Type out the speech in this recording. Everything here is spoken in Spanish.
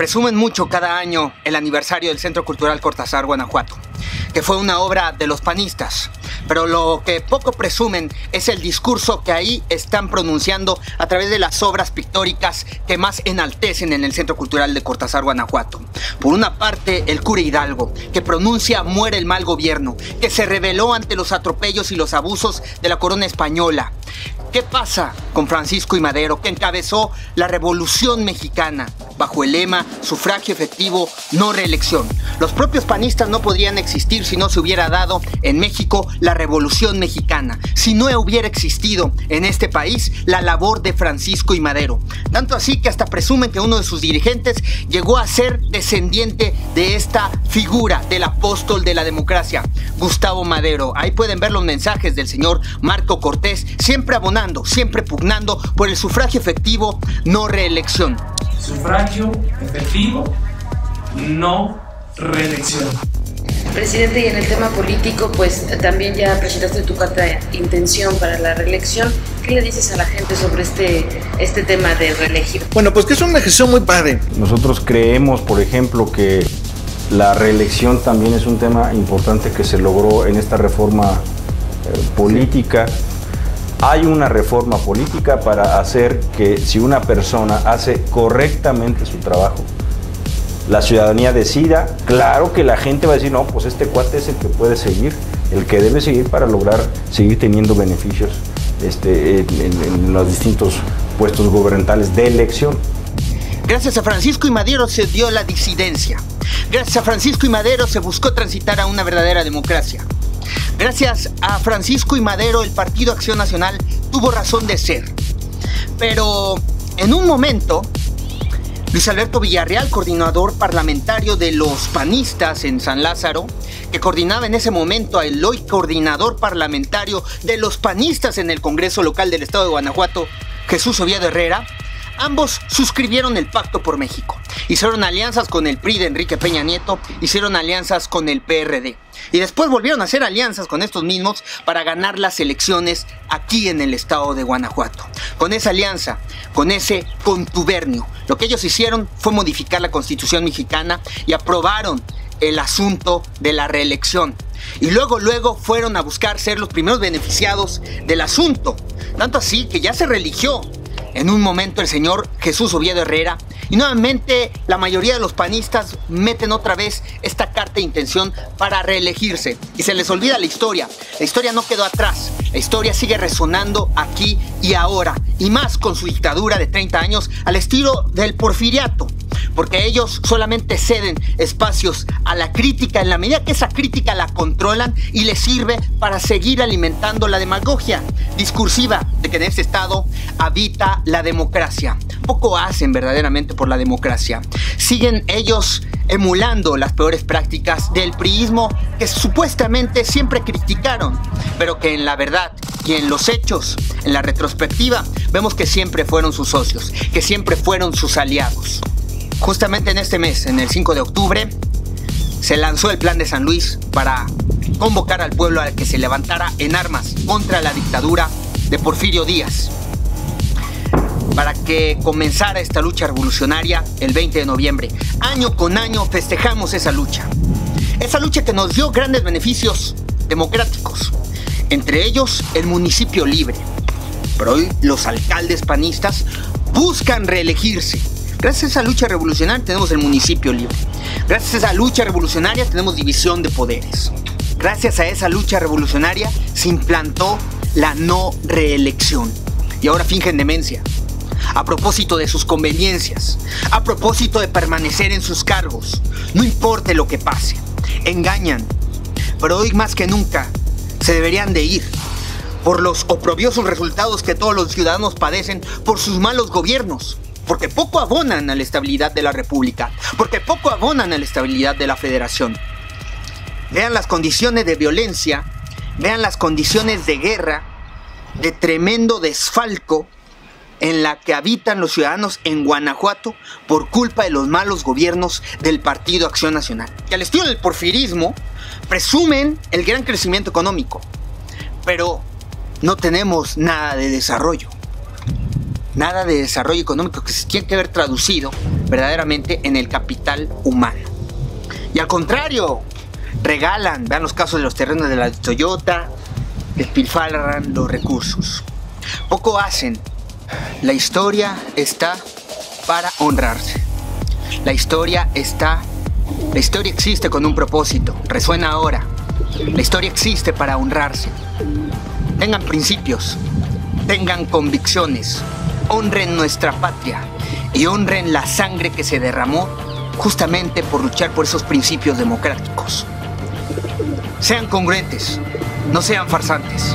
Presumen mucho cada año el aniversario del Centro Cultural Cortázar, Guanajuato, que fue una obra de los panistas. Pero lo que poco presumen es el discurso que ahí están pronunciando a través de las obras pictóricas que más enaltecen en el Centro Cultural de Cortázar, Guanajuato. Por una parte, el cura Hidalgo, que pronuncia muere el mal gobierno, que se rebeló ante los atropellos y los abusos de la corona española, ¿Qué pasa con Francisco y Madero, que encabezó la Revolución Mexicana bajo el lema sufragio efectivo, no reelección? Los propios panistas no podrían existir si no se hubiera dado en México la Revolución Mexicana, si no hubiera existido en este país la labor de Francisco y Madero. Tanto así que hasta presumen que uno de sus dirigentes llegó a ser descendiente de esta figura del apóstol de la democracia, Gustavo Madero. Ahí pueden ver los mensajes del señor Marco Cortés, siempre abonando siempre pugnando por el sufragio efectivo, no reelección. Sufragio efectivo, no reelección. Presidente, y en el tema político, pues también ya presentaste tu carta de intención para la reelección. ¿Qué le dices a la gente sobre este, este tema de reelegir? Bueno, pues que es una ejercicio muy padre. Nosotros creemos, por ejemplo, que la reelección también es un tema importante que se logró en esta reforma eh, política hay una reforma política para hacer que si una persona hace correctamente su trabajo, la ciudadanía decida, claro que la gente va a decir, no, pues este cuate es el que puede seguir, el que debe seguir para lograr seguir teniendo beneficios este, en, los distintos puestos gubernamentales de elección. Gracias a Francisco y Madero se dio la disidencia. Gracias a Francisco y Madero se buscó transitar a una verdadera democracia. Gracias a Francisco y Madero, el Partido Acción Nacional tuvo razón de ser. Pero en un momento, Luis Alberto Villarreal, coordinador parlamentario de los panistas en San Lázaro, que coordinaba en ese momento al hoy coordinador parlamentario de los panistas en el Congreso Local del Estado de Guanajuato, Jesús Oviedo Herrera, Ambos suscribieron el Pacto por México. Hicieron alianzas con el PRI de Enrique Peña Nieto, hicieron alianzas con el PRD. Y después volvieron a hacer alianzas con estos mismos para ganar las elecciones aquí en el estado de Guanajuato. Con esa alianza, con ese contubernio, lo que ellos hicieron fue modificar la constitución mexicana y aprobaron el asunto de la reelección. Y luego, luego fueron a buscar ser los primeros beneficiados del asunto. Tanto así que ya se religió en un momento el señor Jesús Oviedo Herrera y nuevamente la mayoría de los panistas meten otra vez esta carta de intención para reelegirse y se les olvida la historia. La historia no quedó atrás, la historia sigue resonando aquí y ahora y más con su dictadura de 30 años al estilo del porfiriato porque ellos solamente ceden espacios a la crítica en la medida que esa crítica la controlan y les sirve para seguir alimentando la demagogia discursiva de que en este estado habita la democracia. Poco hacen verdaderamente por la democracia. Siguen ellos emulando las peores prácticas del priismo que supuestamente siempre criticaron, pero que en la verdad y en los hechos, en la retrospectiva, vemos que siempre fueron sus socios, que siempre fueron sus aliados. Justamente en este mes, en el 5 de octubre, se lanzó el Plan de San Luis para convocar al pueblo a que se levantara en armas contra la dictadura de Porfirio Díaz, para que comenzara esta lucha revolucionaria el 20 de noviembre. Año con año festejamos esa lucha. Esa lucha que nos dio grandes beneficios democráticos, entre ellos el municipio libre. Pero hoy los alcaldes panistas buscan reelegirse Gracias a esa lucha revolucionaria tenemos el municipio libre. Gracias a esa lucha revolucionaria tenemos división de poderes. Gracias a esa lucha revolucionaria se implantó la no reelección. Y ahora fingen demencia. A propósito de sus conveniencias, a propósito de permanecer en sus cargos, no importe lo que pase, engañan. Pero hoy más que nunca se deberían de ir por los oprobiosos resultados que todos los ciudadanos padecen por sus malos gobiernos porque poco abonan a la estabilidad de la República, porque poco abonan a la estabilidad de la Federación. Vean las condiciones de violencia, vean las condiciones de guerra, de tremendo desfalco en la que habitan los ciudadanos en Guanajuato por culpa de los malos gobiernos del Partido Acción Nacional. Que al estilo del porfirismo presumen el gran crecimiento económico, pero no tenemos nada de desarrollo nada de desarrollo económico que se tiene que ver traducido verdaderamente en el capital humano. Y al contrario, regalan, vean los casos de los terrenos de la Toyota, despilfarran los recursos. Poco hacen. La historia está para honrarse. La historia está... La historia existe con un propósito. Resuena ahora. La historia existe para honrarse. Tengan principios. Tengan convicciones. Honren nuestra patria. Y honren la sangre que se derramó justamente por luchar por esos principios democráticos. Sean congruentes, no sean farsantes.